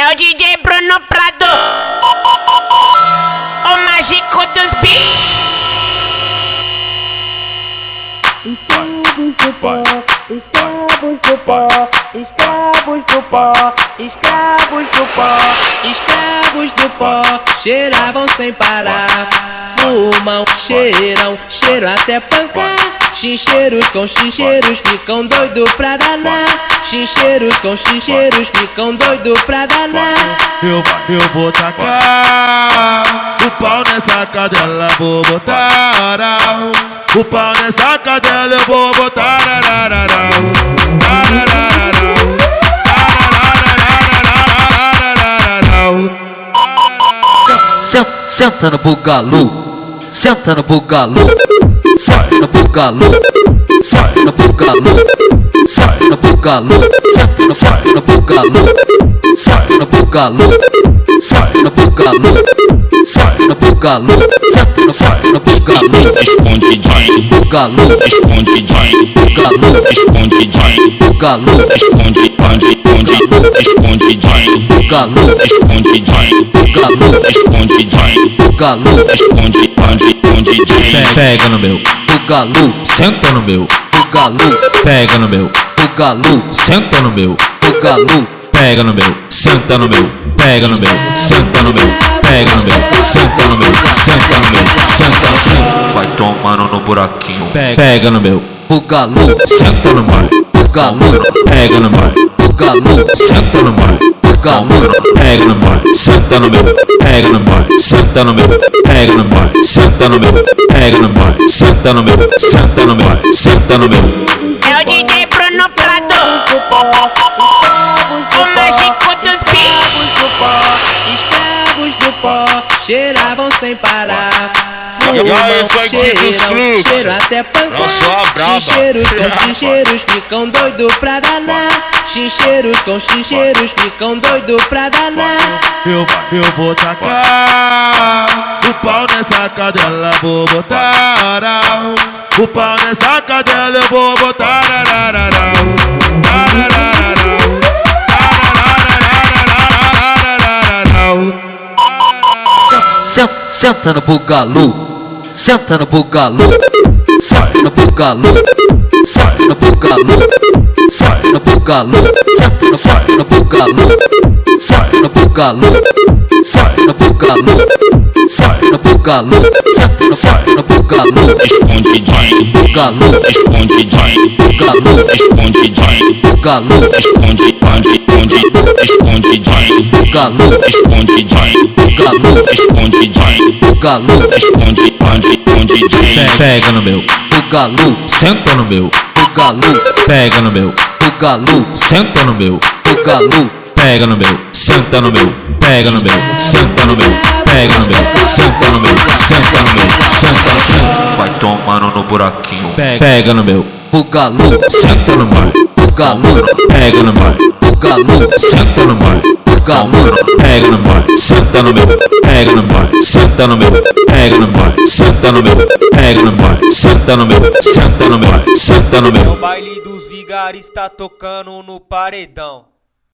É o DJ Bruno Prado, o mágico dos beats. Escravos do pó, escravos do pó, escravos do pó, escravos do pó, escravos do pó, cheiravam sem parar. Fumam, cheiram, cheiram até pancar. Chincheiros com chincheiros ficam doido pra danar. Xincheiros com xincheiros ficam doido pra danar. Eu, eu vou tacar o pau nessa cadela, vou botar. O pau nessa cadela, eu vou botar. Senta no bugalu, senta no bugalu, senta no bugalu, senta no bugalu bugalu, senta no, senta no bugalu, senta no bugalu, senta no bugalu, senta no bugalu, senta no, senta no bugalu, Esconde join, bugalu, esconde join, bugalu, esconde join, bugalu, esconde, esconde, esconde, esconde join, bugalu, esconde join, bugalu, esconde join, bugalu, esconde, esconde, esconde join. Pega no meu, bugalu, senta no meu, bugalu, pega no meu, bugalu, senta no meu, bugalu, pega no meu, senta no meu, pega no meu, senta no meu, pega no meu, senta no meu, senta no meu, senta no meu, Vai tomando no buraquinho. pega, pega no meu, bugalu, senta no meu, bugalu, pega no meu, bugalu, senta no meu, bugalu, pega no meu, senta no meu, pega no meu, senta no meu, pega no meu, senta no meu, pega no meu, senta no meu, senta no meu, senta no meu. É o DJ Bruno Prado, o mágico dos beats. Escravos do pó, cheiravam sem parar. Aí, Fumam, funk dos fluxos? sou a braba. Com chincheiros ficam doido pra danar. Chincheiros com chincheiros ficam doido pra danar. Eu, eu vou tacar o pau nessa cadela, vou botar o pau nessa cadela eu vou botar. Senta no bugalu, senta no bugalu, senta no bugalu, senta no bugalu, senta no bugalu, senta no bugalu, senta no bugalu, senta no bugalu galo, senta, senta pro galo, esconde de galo, esconde de galo, esconde de galo, esconde, esconde, esconde, esconde de galo, esconde de galo, esconde de galo, esconde, esconde, esconde de pega no meu, o senta no meu, o pega no meu, o senta no meu, o pega no meu senta no meu, pega no meu, senta no meu, pega no meu, senta no meu, senta no meu, senta no meu, Vai tomando no buraquinho. pega no meu, bugalu, senta no meu, bugalu, pega no meu, bugalu, senta no meu, bugalu, pega no meu, senta no meu, pega no meu, senta no meu, pega no meu, senta no meu, pega no meu, senta no meu, senta no meu, senta no meu. O baile dos vigaristas tocando no paredão.